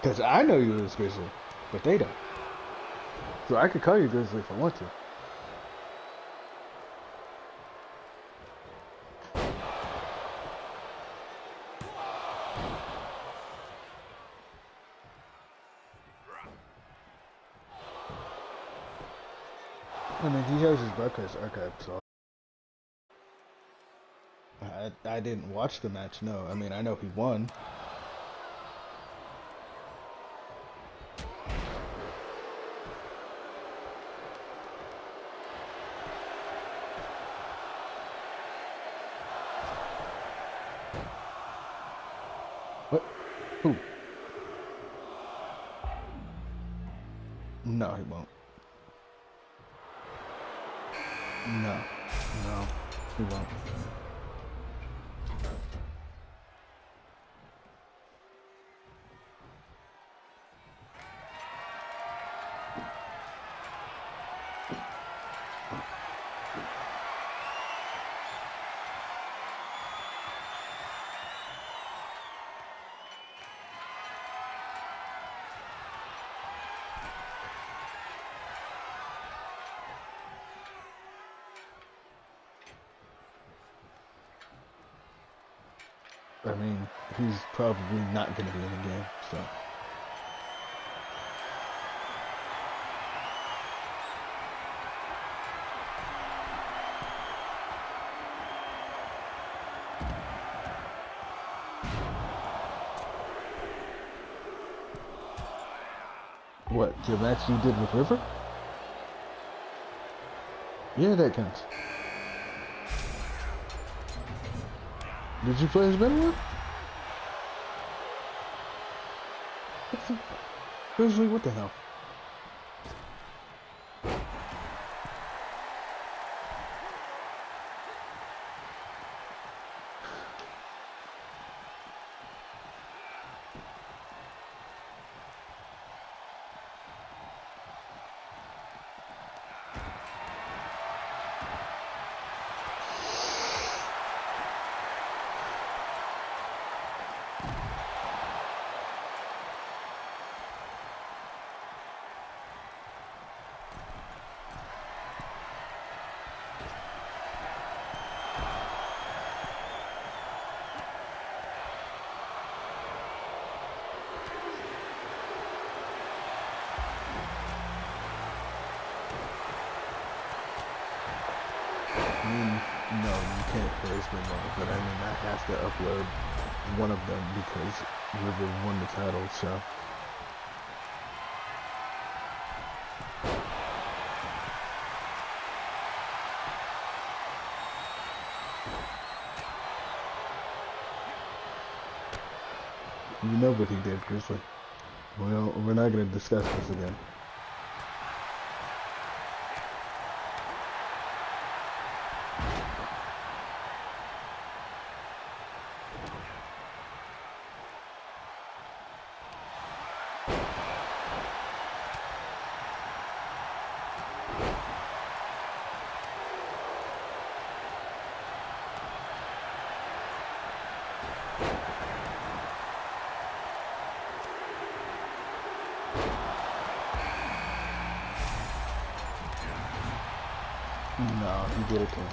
Because I know you as Grizzly, but they don't. So I could call you Grizzly if I want to. I mean, he has his broadcast archive, so. I, I didn't watch the match, no. I mean, I know he won. I mean, he's probably not going to be in the game, so. What, the match you did with River? Yeah, that counts. Did you play as the? Grizzly, what the hell? I mean, no, you can't play as Benoit, but I mean, I have to upload one of them because River won the title, so. You know what he did, Grizzly. Well, we're not going to discuss this again. No, he did it to him.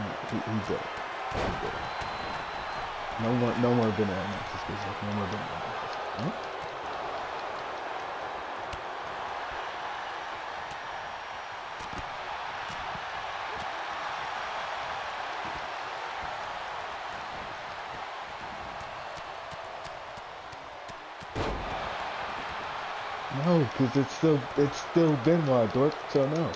No, he. No more, no more banana matches. No more banana matches. Huh? No, because it's still it's still Benoit, dork. So no.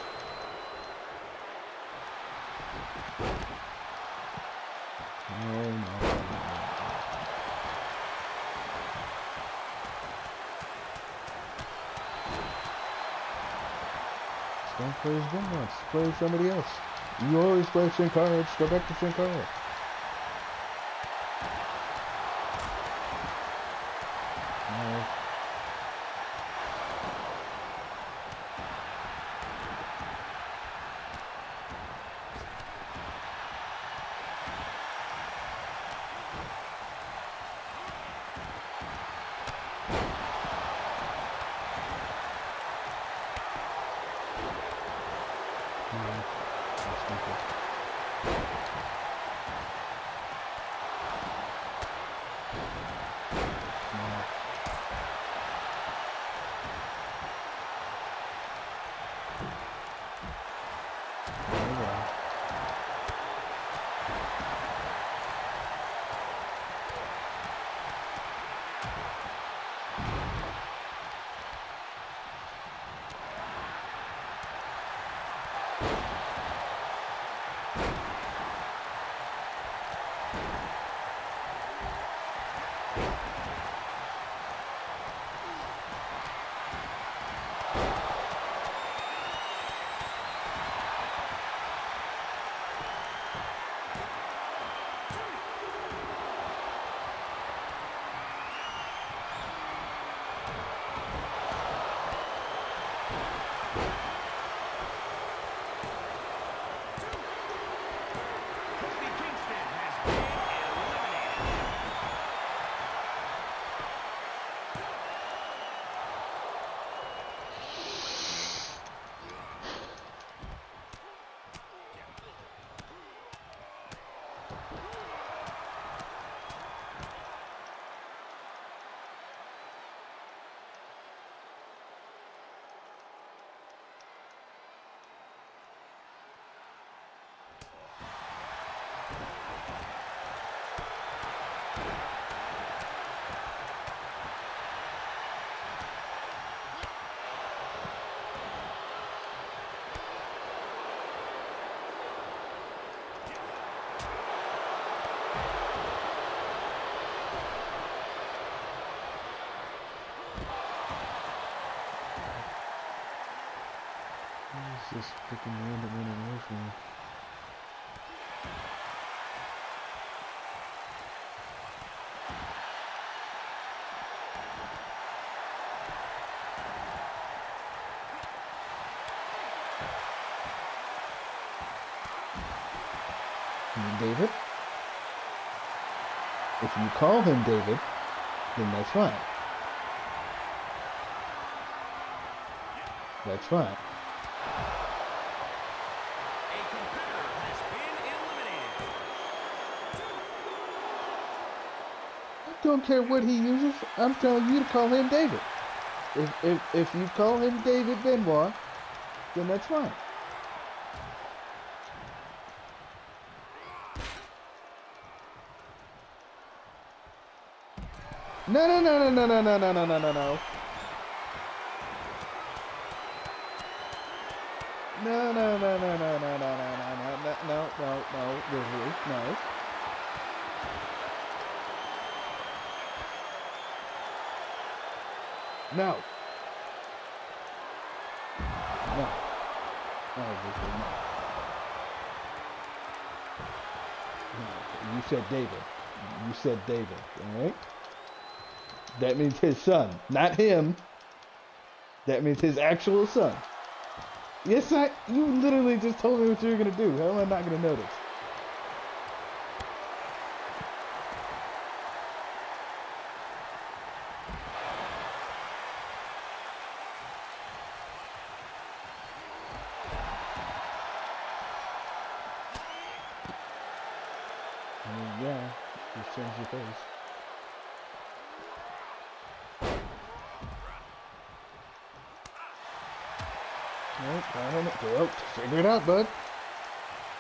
Don't play as Benoit. Play somebody else. You always play Sin. Just go back to Sin. Just freaking random international. I mean, David. If you call him David, then that's fine. That's fine. Don't care what he uses. I'm telling you to call him David. If if if you call him David Benoit, then that's fine. No no no no no no no no no no no no. No no no no no no no no no no no no no no no. No. No. No. You said David. You said David, alright? That means his son, not him. That means his actual son. Yes, I. You literally just told me what you were gonna do. How am I not gonna notice? I mean, yeah, just change your face. Nope, I don't know. Well, figure it out, bud.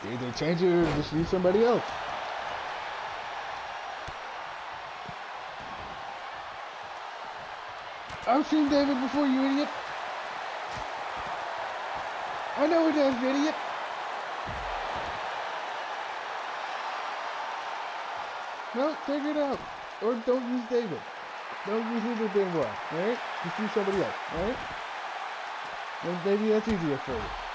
Either change it or just use somebody else. I've seen David before, you idiot. I know it is, idiot. No, figure it out. Or don't use David. Don't use either Benoit, alright? Just use somebody else, alright? Maybe that's easier for you.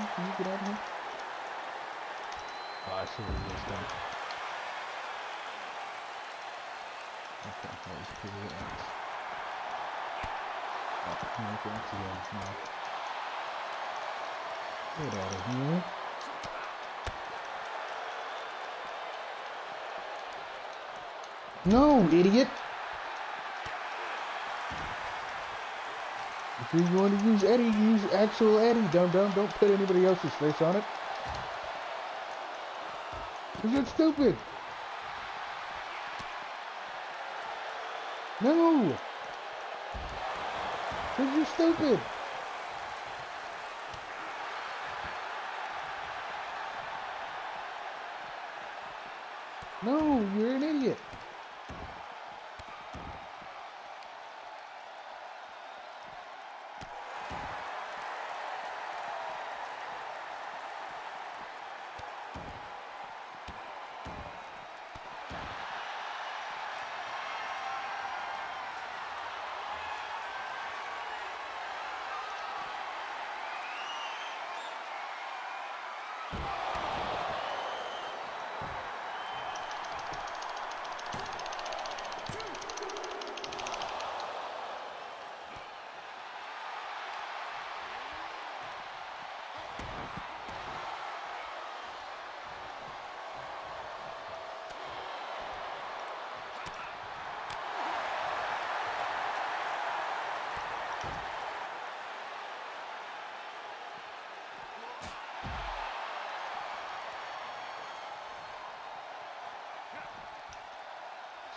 Can, can you get out of here? Oh, I should have just done. Okay, that was pretty X. Oh, no, X again. No. Get out of here. No, idiot! If you want to use Eddie, use actual Eddie, dum dum. Don't put anybody else's face on it. Stupid. No! Cause you're stupid. No, you're an idiot. Sure.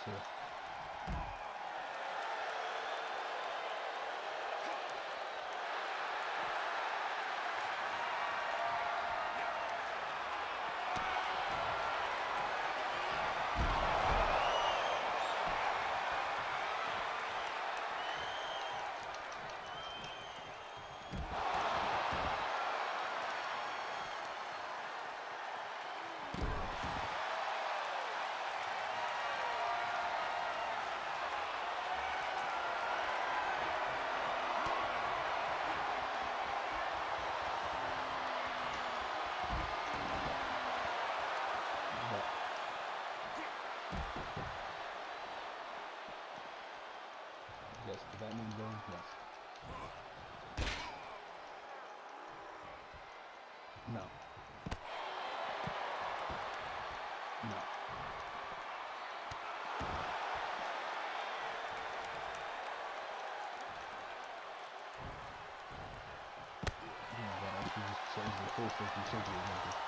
But yes, does that mean going? Yes. No. No. Oh my god, I should just change the first thing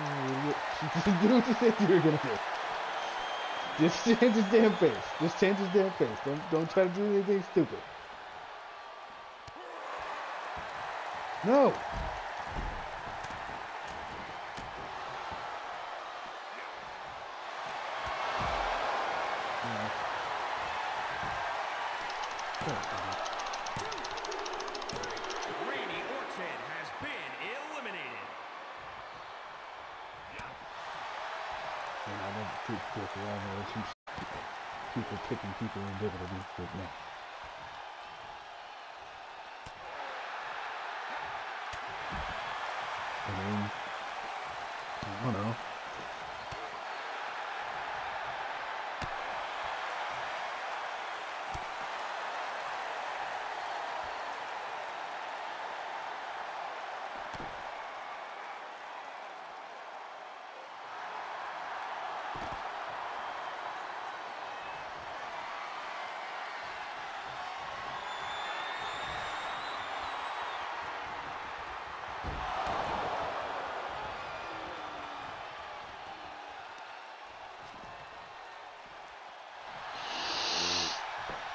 you do. What you said you were gonna do. Just change his damn face. Just change his damn face. Don't don't try to do anything stupid. No. Don't do that. Randy Orton has been eliminated. And I don't keep joke around there. Some people picking people in WWE, but no. I mean, I don't know.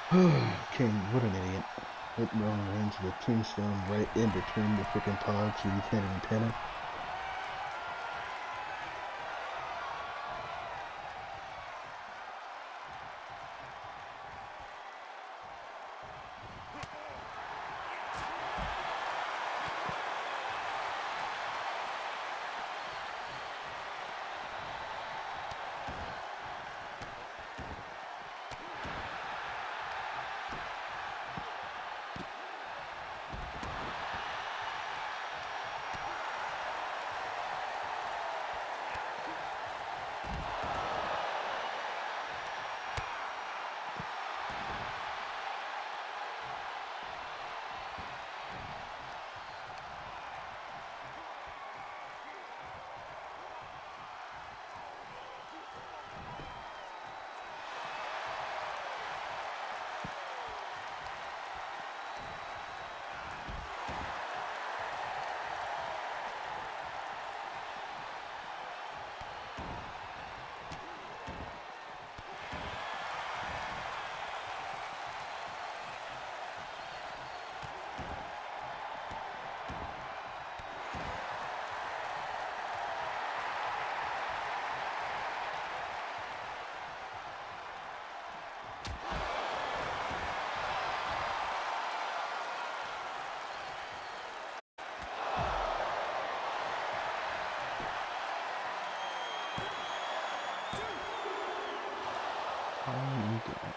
King, what an idiot. Hit Roman Reigns with tombstone right in between the freaking pods so you can't even pin him. Oh my god.